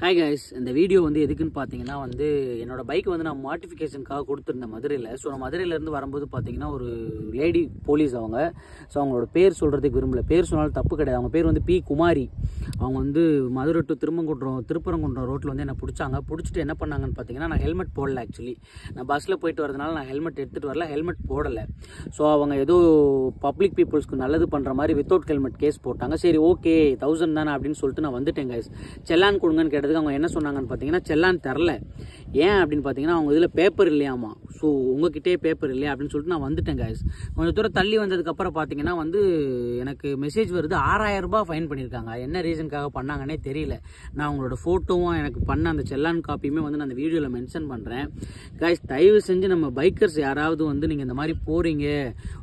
Hi guys இந்த video வந்து எதுக்குன்னு பார்த்தீங்கன்னா வந்து என்னோட பைக் வந்து நான் மாட்டிஃபிகேஷனுக்காக கொடுத்துருந்தேன் மதுரையில். ஸோ நான் மதுரையிலேருந்து வரும்போது பார்த்தீங்கன்னா ஒரு லேடி போலீஸ் அவங்க. ஸோ அவங்களோட பேர் சொல்கிறதுக்கு விரும்பல. பேர் சொன்னாலும் தப்பு கிடையாது. அவங்க பேர் வந்து பி குமாரி அவங்க வந்து மதுரை டு திருமங்குன்றம் திருப்பரங்குன்றம் ரோட்டில் வந்து என்னை பிடிச்சாங்க. பிடிச்சிட்டு என்ன பண்ணாங்கன்னு பார்த்தீங்கன்னா நான் ஹெல்மெட் போடல ஆக்சுவலி நான் பஸ்ஸில் போயிட்டு வரதுனால நான் ஹெல்மெட் எடுத்துகிட்டு வரல. ஹெல்மெட் போடலை. ஸோ அவங்க ஏதோ பப்ளிக் பீப்புள்ஸ்க்கு நல்லது பண்ணுற மாதிரி வித்தவுட் ஹெல்மெட் கேஸ் போட்டாங்க. சரி ஓகே தௌசண்ட் தானே அப்படின்னு சொல்லிட்டு நான் வந்துட்டேன் கைஸ் செல்லான் கொடுங்கன்னு கேட்டதுக்கு அவங்க என்ன சொன்னாங்கன்னு பார்த்தீங்கன்னா செல்லான் தரல. ஏன் அப்படின்னு பார்த்தீங்கன்னா அவங்க இதில் பேப்பர் இல்லையாமா? ஸோ உங்ககிட்டே பேப்பர் இல்லையா அப்படின்னு சொல்லிட்டு நான் வந்துட்டேன் கைஸ் கொஞ்சம் தூரம் தள்ளி வந்ததுக்கப்புறம் பார்த்தீங்கன்னா வந்து எனக்கு மெசேஜ் வருது ஆறாயிரம் ரூபாய் ஃபைன் பண்ணியிருக்காங்க என்ன ரீசனுக்காக பண்ணாங்கன்னே தெரியல. நான் அவங்களோட ஃபோட்டோவும் எனக்கு பண்ண அந்த செல்லான் காப்பியுமே வந்து நான் அந்த வீடியோவில் மென்ஷன் பண்ணுறேன் கைஸ் தயவு செஞ்சு நம்ம பைக்கர்ஸ் யாராவது வந்து நீங்கள் இந்த மாதிரி போகிறீங்க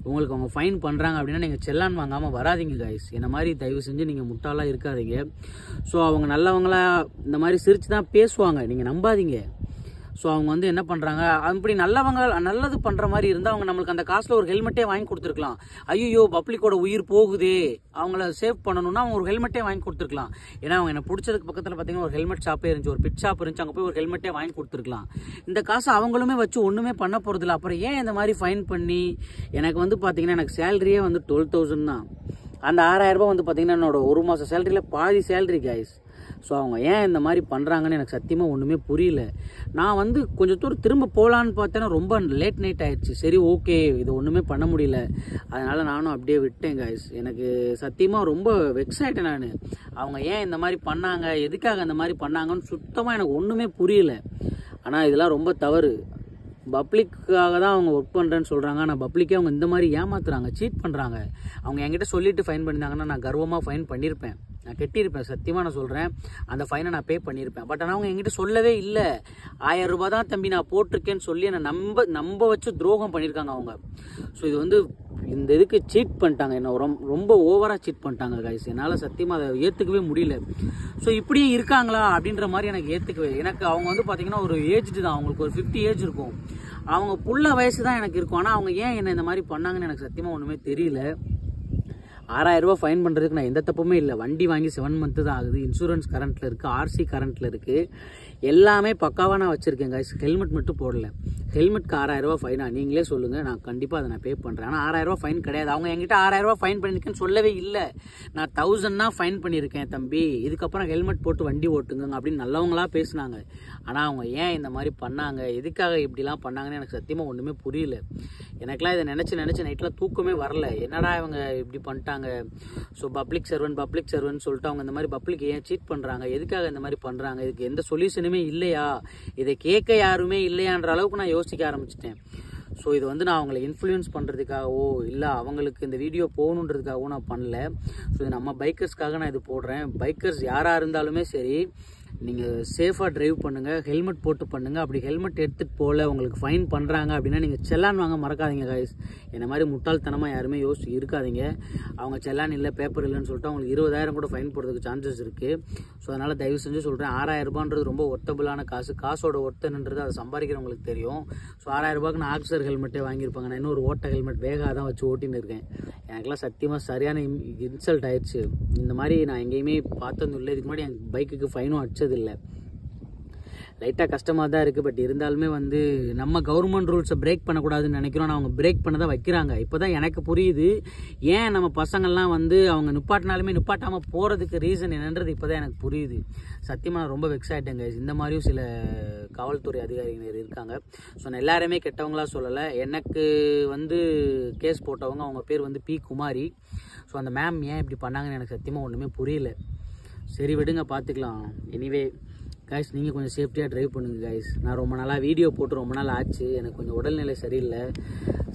உங்களுக்கு அவங்க ஃபைன் பண்ணுறாங்க அப்படின்னா நீங்கள் செல்லான் வாங்காமல் வராதீங்க கைஸ் என்ன மாதிரி தயவு செஞ்சு நீங்கள் முட்டாளாக இருக்காதீங்க. ஸோ அவங்க நல்லவங்களா இந்த மாதிரி சிரித்து தான் பேசுவாங்க. நீங்கள் நம்பாதீங்க. ஸோ அவங்க வந்து என்ன பண்ணுறாங்க அப்படி நல்லவங்க நல்லது பண்ணுற மாதிரி இருந்தால் அவங்க நம்மளுக்கு அந்த காசில் ஒரு ஹெல்மெட்டே வாங்கி கொடுத்துருக்கலாம். ஐயோ பப்ளிக்கோட உயிர் போகுதே. அவங்கள சேவ் பண்ணணும்னா அவங்க ஒரு ஹெல்மெட்டே வாங்கி கொடுத்துருக்கலாம். ஏன்னா அவங்க என்ன பிடிச்சதுக்கு பக்கத்தில் பார்த்தீங்கன்னா ஒரு ஹெல்மெட் ஷாப்பே இருந்துச்சு. ஒரு பிட் ஷாப் இருந்துச்சு. அங்கே போய் ஒரு ஹெல்மெட்டே வாங்கி கொடுத்துருக்கலாம். இந்த காசை அவங்களுமே வச்சு ஒன்றுமே பண்ண போகிறதில்ல அப்புறம் ஏன் இந்த மாதிரி ஃபைன் பண்ணி? எனக்கு வந்து பார்த்தீங்கன்னா எனக்கு சேலரியே வந்து டுவெல் தௌசண்ட் தான். அந்த ஆறாயிரம் வந்து பார்த்தீங்கன்னா என்னோட ஒரு மாதம் சேலரியில் பாதி சேலரி கைஸ் ஸோ அவங்க ஏன் இந்த மாதிரி பண்ணுறாங்கன்னு எனக்கு சத்தியமாக ஒன்றுமே புரியல. நான் வந்து கொஞ்சம் தூரம் திரும்ப போகலான்னு பார்த்தேன்னா ரொம்ப லேட் நைட் ஆயிடுச்சு. சரி ஓகே இது ஒன்றுமே பண்ண முடியல. அதனால் நானும் அப்படியே விட்டேன் காய்ஸ் எனக்கு சத்தியமாக ரொம்ப வெக்ஸ் ஆகிட்டேன் நான். அவங்க ஏன் இந்த மாதிரி பண்ணாங்க? எதுக்காக இந்த மாதிரி பண்ணாங்கன்னு சுத்தமாக எனக்கு ஒன்றுமே புரியல. ஆனால் இதெல்லாம் ரொம்ப தவறு. பப்ளிக்காக தான் அவங்க ஒர்க் பண்ணுறேன்னு சொல்கிறாங்க ஆனால் பப்ளிக்கே அவங்க இந்த மாதிரி ஏமாத்துறாங்க சீட் பண்ணுறாங்க அவங்க என்கிட்ட சொல்லிட்டு ஃபைன் பண்ணியிருந்தாங்கன்னா நான் கர்வமாக ஃபைன் பண்ணியிருப்பேன் நான் கட்டியிருப்பேன் சத்தியமாக நான் சொல்கிறேன் அந்த ஃபைனை நான் பே பண்ணியிருப்பேன். பட் ஆனால் அவங்க என்கிட்ட சொல்லவே இல்லை. ஆயிரம் ரூபாய் தான் தம்பி நான் போட்டிருக்கேன்னு சொல்லி என்னை நம்ப நம்ப வச்சு துரோகம் பண்ணியிருக்காங்க அவங்க. ஸோ இது வந்து இந்த இதுக்கு சீட் பண்ணிட்டாங்க. என்ன ரொம்ப ரொம்ப ஓவராக சீட் பண்ணிட்டாங்க கைஸ் என்னால் சத்தியமாக அதை ஏற்றுக்கவே முடியல. ஸோ இப்படியே இருக்காங்களா அப்படின்ற மாதிரி எனக்கு ஏற்றுக்கவே எனக்கு அவங்க வந்து பார்த்தீங்கன்னா ஒரு ஏஜ்டு தான். அவங்களுக்கு ஒரு ஃபிஃப்டி ஏஜ் இருக்கும். அவங்க புள்ள வயசு தான் எனக்கு இருக்கும். ஆனால் அவங்க ஏன் என்ன இந்த மாதிரி பண்ணாங்கன்னு எனக்கு சத்தியமாக ஒன்றுமே தெரியல. ஆறாயிரம் ரூபாய் ஃபைன் பண்ணுறதுக்கு நான் எந்த தப்புமே இல்லை. வண்டி வாங்கி செவன் மந்த்து தான் ஆகுது. இன்சூரன்ஸ் கரண்ட்டில் இருக்குது ஆர்சி கரண்ட்டில் இருக்குது எல்லாமே பக்காவாக நான் வச்சுருக்கேன் கைஸ் ஹெல்மெட் மட்டும் போடல. ஹெல்மெட்க்கு ஆறாயிரம் ரூபா ஃபைனா நீங்களே சொல்லுங்கள் நான் கண்டிப்பாக அதை நான் பே பண்ணுறேன் ஆனால் ஆறாயிரம் ரூபாய் ஃபைன் கிடையாது. அவங்க என்கிட்ட ஆறாயிரம் ஃபைன் பண்ணியிருக்கேன்னு சொல்லவே இல்லை. நான் தௌசண்ட் தான் ஃபைன் பண்ணியிருக்கேன் தம்பி. இதுக்கப்புறம் ஹெல்மெட் போட்டு வண்டி ஓட்டுங்க அப்படின்னு நல்லவங்களா பேசினாங்க. ஆனால் அவங்க ஏன் இந்த மாதிரி பண்ணாங்க? எதுக்காக இப்படிலாம் பண்ணாங்கன்னு எனக்கு சத்தியமாக ஒன்றுமே புரியல. எனக்குலாம் இதை நினச்சி நினச்சி நைட்டில் தூக்கமே வரல. என்னடா இவங்க இப்படி பண்ணிட்டாங்க? So public servant public servant சொல்லிட்டு அவங்க இந்த மாதிரி பப்ளிக் ஏன் சீட் பண்ணுறாங்க எதுக்காக இந்த மாதிரி பண்ணுறாங்க இதுக்கு எந்த சொல்யூஷனுமே இல்லையா? இதை கேட்க யாருமே இல்லையான்ற அளவுக்கு நான் யோசிக்க ஆரம்பிச்சிட்டேன். ஸோ இது வந்து நான் அவங்களை இன்ஃப்ளூயன்ஸ் பண்ணுறதுக்காகவோ இல்லை அவங்களுக்கு இந்த வீடியோ போகணுன்றதுக்காகவோ நான் பண்ணல. ஸோ இது நம்ம பைக்கர்ஸ்க்காக நான் இது போடுறேன். பைக்கர்ஸ் யாராக இருந்தாலுமே சரி நீங்கள் சேஃபாக டிரைவ் பண்ணுங்கள் ஹெல்மெட் போட்டு பண்ணுங்கள் அப்படி ஹெல்மெட் எடுத்துகிட்டு போகல உங்களுக்கு ஃபைன் பண்ணுறாங்க அப்படின்னா நீங்கள் செல்லான் வாங்க மறக்காதீங்க கைஸ் என்ன மாதிரி முட்டாள்தனமாக யாருமே யோசிச்சு இருக்காதீங்க. அவங்க செல்லான் இல்லை பேப்பர் இல்லைன்னு சொல்லிட்டு அவங்களுக்கு இருபதாயிரம் கூட ஃபைன் போடுறதுக்கு சான்சஸ் இருக்குது ஸோ அதனால் தயவு செஞ்சு சொல்கிறேன் ஆறாயிரம் ரூபான்றது ரொம்ப ஒர்த்தபுளான காசு. காசோட ஒர்த்தன்ன்றது அதை சம்பாதிக்கிறவங்களுக்கு தெரியும். ஸோ ஆறாயிரம் ரூபாய்க்கு நான் ஆக்சர் ஹெல்மெட்டே வாங்கியிருப்பாங்க நான் இன்னொரு ஓட்ட ஹெல்மெட் வேகாக தான் வச்சு ஓட்டின்னு இருக்கேன். எனக்குலாம் சத்தியமாக சரியான இன்சல்ட் ஆயிடுச்சு. இந்த மாதிரி நான் எங்கேயுமே பார்த்ததும் இல்லை. இதுக்கு முன்னாடி என் பைக்குக்கு ஃபைனும் ஆச்சு பிடிச்சதில்லை. லைட்டாக கஷ்டமாக தான் இருக்குது பட் இருந்தாலுமே வந்து நம்ம கவர்மெண்ட் ரூல்ஸை பிரேக் பண்ணக்கூடாதுன்னு நினைக்கிறோம். ஆனால் அவங்க பிரேக் பண்ண தான் வைக்கிறாங்க. இப்போ தான் எனக்கு புரியுது ஏன் நம்ம பசங்கள்லாம் வந்து அவங்க நிப்பாட்டினாலுமே நிப்பாட்டாமல் போகிறதுக்கு ரீசன் என்னன்றது இப்போ தான் எனக்கு புரியுது. சத்தியமாக நான் ரொம்ப வெக்ஸ் ஆகிட்டேங்க இந்த மாதிரியும் சில காவல்துறை அதிகாரிகள் இருக்காங்க. ஸோ நான் எல்லாருமே கெட்டவங்களா சொல்லலை. எனக்கு வந்து கேஸ் போட்டவங்க அவங்க பேர் வந்து பி குமாரி ஸோ அந்த மேம் ஏன் இப்படி பண்ணாங்கன்னு எனக்கு சத்தியமாக ஒன்றுமே புரியல. சரி விடுங்க பார்த்துக்கலாம் எனிவே காய்ஸ் நீங்கள் கொஞ்சம் சேஃப்டியாக ட்ரைவ் பண்ணுங்கள் கைஸ் நான் ரொம்ப நாளாக வீடியோ போட்டு ரொம்ப நாள் ஆச்சு. எனக்கு கொஞ்சம் உடல்நிலை சரியில்லை.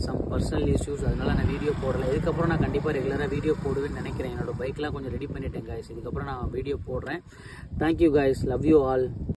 சம் பர்சனல் இஷ்யூஸ் அதனால் நான் வீடியோ போடலை. இதுக்கப்புறம் நான் கண்டிப்பாக ரெகுலராக வீடியோ போடுவேன்னு நினைக்கிறேன். என்னோட பைக்லாம் கொஞ்சம் ரெடி பண்ணிட்டேன் காய்ஸ் இதுக்கப்புறம் நான் வீடியோ போடுறேன். Thank you guys love you all